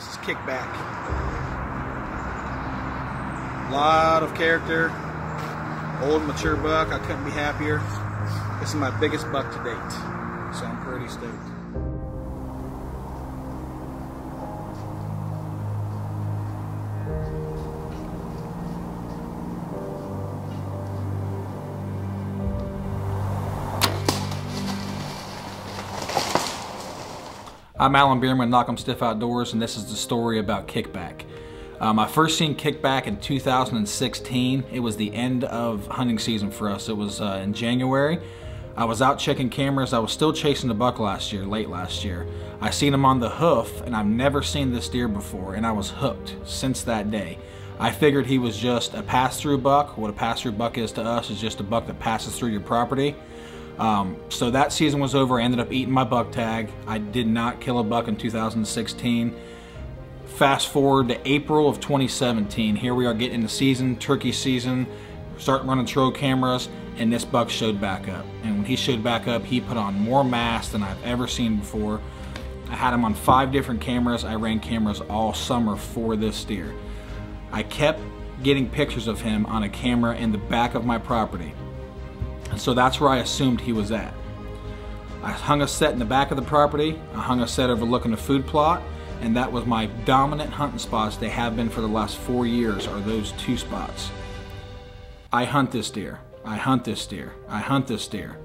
This is Kickback. A lot of character. Old mature buck. I couldn't be happier. This is my biggest buck to date. So I'm pretty stoked. I'm Allen Beerman, Knock 'em Stiff Outdoors, and this is the story about Kickback. Um, I first seen Kickback in 2016. It was the end of hunting season for us. It was uh, in January. I was out checking cameras. I was still chasing the buck last year, late last year. I seen him on the hoof, and I've never seen this deer before, and I was hooked since that day. I figured he was just a pass-through buck. What a pass-through buck is to us is just a buck that passes through your property. Um, so that season was over. I ended up eating my buck tag. I did not kill a buck in 2016. Fast forward to April of 2017. Here we are getting in the season, turkey season, starting running trail cameras, and this buck showed back up. And when he showed back up, he put on more mass than I've ever seen before. I had him on five different cameras. I ran cameras all summer for this deer. I kept getting pictures of him on a camera in the back of my property. So that's where I assumed he was at. I hung a set in the back of the property. I hung a set overlooking a food plot, and that was my dominant hunting spots. They have been for the last four years, are those two spots. I hunt this deer. I hunt this deer. I hunt this deer.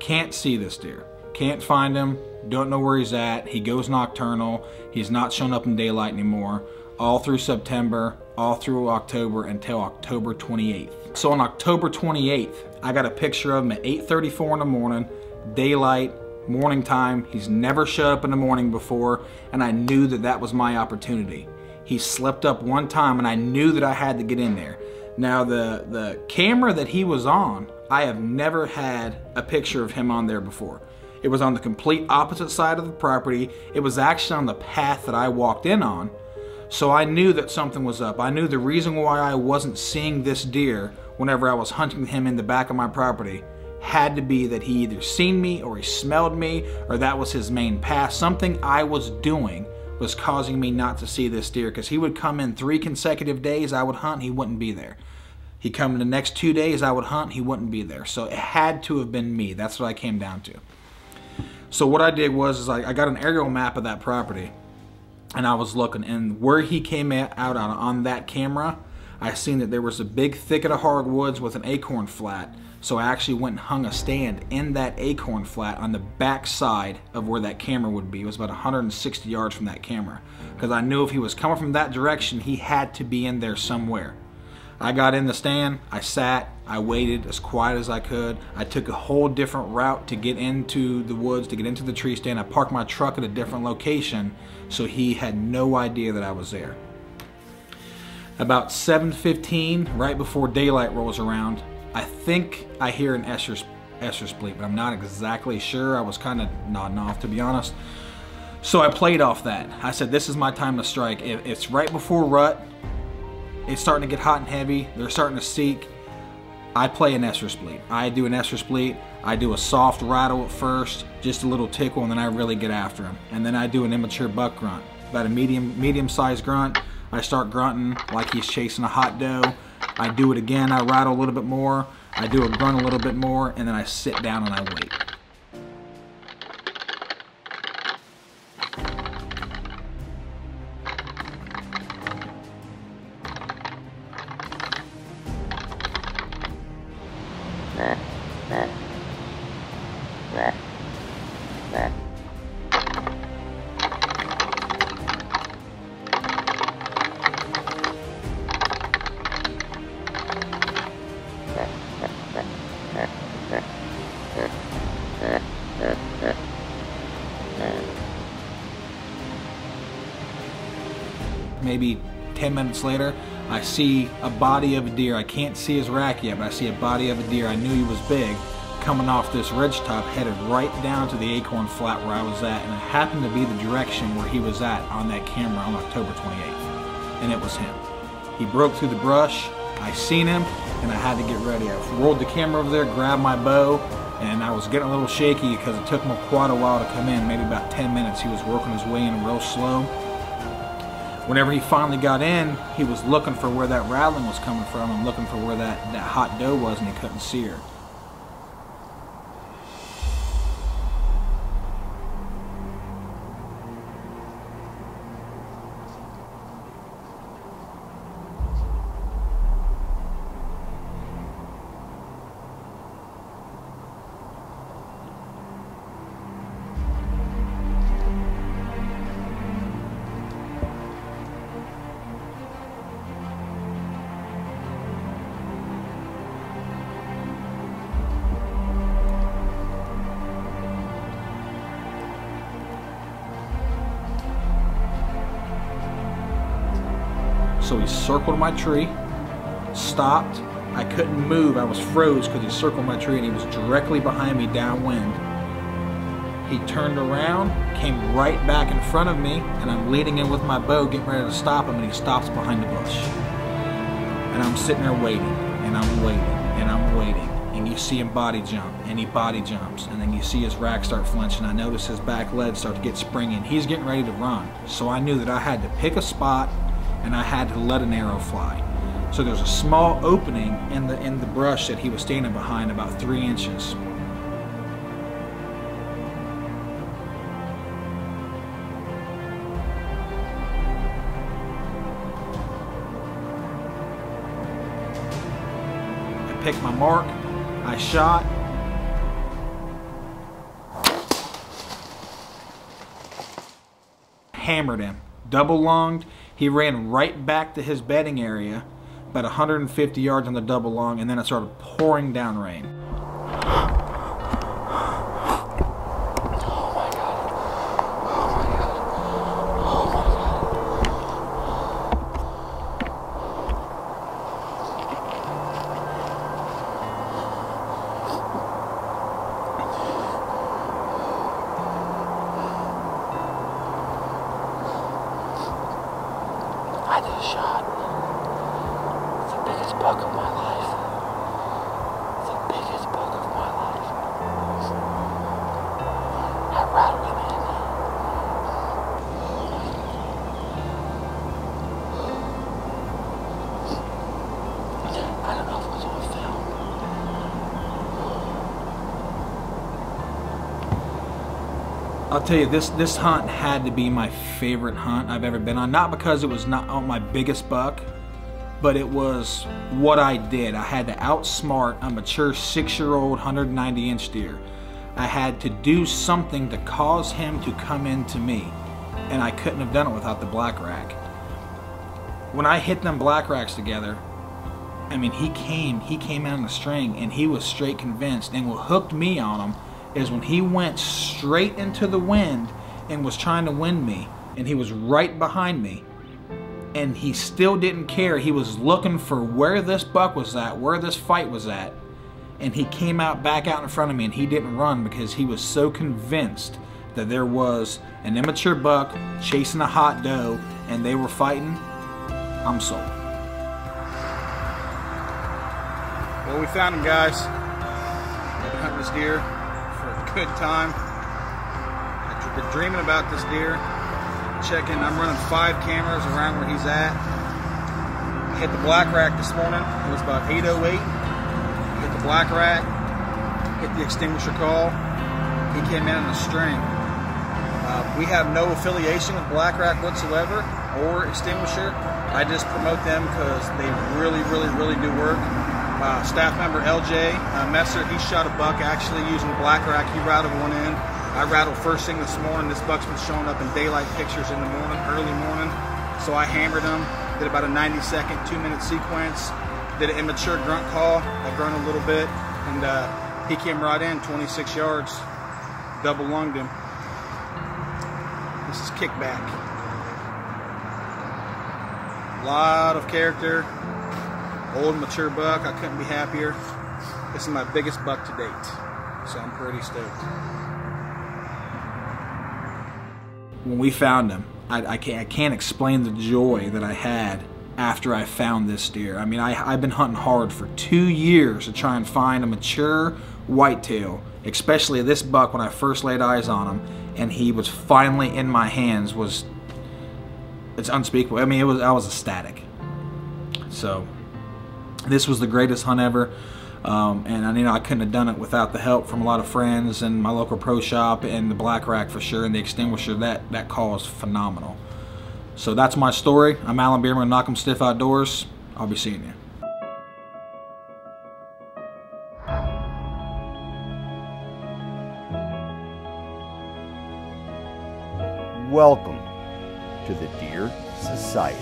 Can't see this deer. Can't find him. Don't know where he's at. He goes nocturnal. He's not showing up in daylight anymore. All through September, all through October until October 28th. So on October 28th, I got a picture of him at 8.34 in the morning, daylight, morning time. He's never showed up in the morning before, and I knew that that was my opportunity. He slept up one time, and I knew that I had to get in there. Now, the, the camera that he was on, I have never had a picture of him on there before. It was on the complete opposite side of the property. It was actually on the path that I walked in on. So I knew that something was up. I knew the reason why I wasn't seeing this deer whenever I was hunting him in the back of my property had to be that he either seen me or he smelled me or that was his main path. Something I was doing was causing me not to see this deer because he would come in three consecutive days I would hunt, he wouldn't be there. He'd come in the next two days I would hunt, he wouldn't be there. So it had to have been me. That's what I came down to. So what I did was is I, I got an aerial map of that property and I was looking and where he came out on, on that camera I seen that there was a big thicket of hardwoods with an acorn flat so I actually went and hung a stand in that acorn flat on the back side of where that camera would be. It was about 160 yards from that camera because I knew if he was coming from that direction he had to be in there somewhere. I got in the stand, I sat, I waited as quiet as I could. I took a whole different route to get into the woods, to get into the tree stand. I parked my truck at a different location so he had no idea that I was there. About 7.15, right before daylight rolls around, I think I hear an estrous, estrous bleep, but I'm not exactly sure. I was kind of nodding off, to be honest. So I played off that. I said, this is my time to strike. It's right before rut. It's starting to get hot and heavy. They're starting to seek. I play an estrous bleat. I do an estrous bleat. I do a soft rattle at first, just a little tickle, and then I really get after him. And then I do an immature buck grunt, about a medium medium sized grunt. I start grunting like he's chasing a hot doe. I do it again. I rattle a little bit more. I do a grunt a little bit more, and then I sit down and I wait. Maybe 10 minutes later, I see a body of a deer. I can't see his rack yet, but I see a body of a deer. I knew he was big coming off this ridge top, headed right down to the acorn flat where I was at, and it happened to be the direction where he was at on that camera on October 28th, and it was him. He broke through the brush, I seen him, and I had to get ready. I rolled the camera over there, grabbed my bow, and I was getting a little shaky because it took him quite a while to come in, maybe about 10 minutes. He was working his way in real slow. Whenever he finally got in, he was looking for where that rattling was coming from and looking for where that, that hot doe was and he couldn't see her. So he circled my tree, stopped. I couldn't move. I was froze because he circled my tree and he was directly behind me downwind. He turned around, came right back in front of me, and I'm leading in with my bow, getting ready to stop him, and he stops behind the bush. And I'm sitting there waiting, and I'm waiting, and I'm waiting. And you see him body jump, and he body jumps, and then you see his rack start flinching. I notice his back leg start to get springy, and he's getting ready to run. So I knew that I had to pick a spot and I had to let an arrow fly. So there's a small opening in the in the brush that he was standing behind about three inches. I picked my mark, I shot, hammered him, double lunged, he ran right back to his bedding area, about 150 yards on the double long, and then it started pouring down rain. I'll tell you this this hunt had to be my favorite hunt I've ever been on. Not because it was not on my biggest buck, but it was what I did. I had to outsmart a mature six-year-old 190 inch deer. I had to do something to cause him to come into me, and I couldn't have done it without the black rack. When I hit them black racks together, I mean he came he came out on the string and he was straight convinced. And hooked me on him is when he went straight into the wind and was trying to wind me, and he was right behind me and he still didn't care. He was looking for where this buck was at, where this fight was at. And he came out back out in front of me and he didn't run because he was so convinced that there was an immature buck chasing a hot doe and they were fighting. I'm sold. Well, we found him, guys. Hunting this deer good time. I've been dreaming about this deer checking. I'm running five cameras around where he's at. Hit the black rack this morning. It was about 8:08. Hit the black rack. Hit the extinguisher call. He came in on a string. Uh, we have no affiliation with Black Rack whatsoever or Extinguisher. I just promote them because they really, really, really do work. Uh, staff member LJ uh, Messer, he shot a buck actually using Black Rack. He rattled one in. I rattled first thing this morning. This buck's been showing up in daylight pictures in the morning, early morning. So I hammered him, did about a 90 second, two minute sequence, did an immature grunt call. I grunt a little bit, and uh, he came right in 26 yards, double lunged him. This is kickback. A lot of character, old mature buck. I couldn't be happier. This is my biggest buck to date, so I'm pretty stoked when we found him, I, I, can't, I can't explain the joy that I had after I found this deer. I mean, I, I've been hunting hard for two years to try and find a mature whitetail, especially this buck when I first laid eyes on him, and he was finally in my hands was it's unspeakable. I mean, it was I was ecstatic. So this was the greatest hunt ever. Um, and I you know I couldn't have done it without the help from a lot of friends and my local pro shop and the black rack for sure and the extinguisher that that call is phenomenal. So that's my story. I'm Allen Beerman, Knock 'em Stiff Outdoors. I'll be seeing you. Welcome to the Deer Society.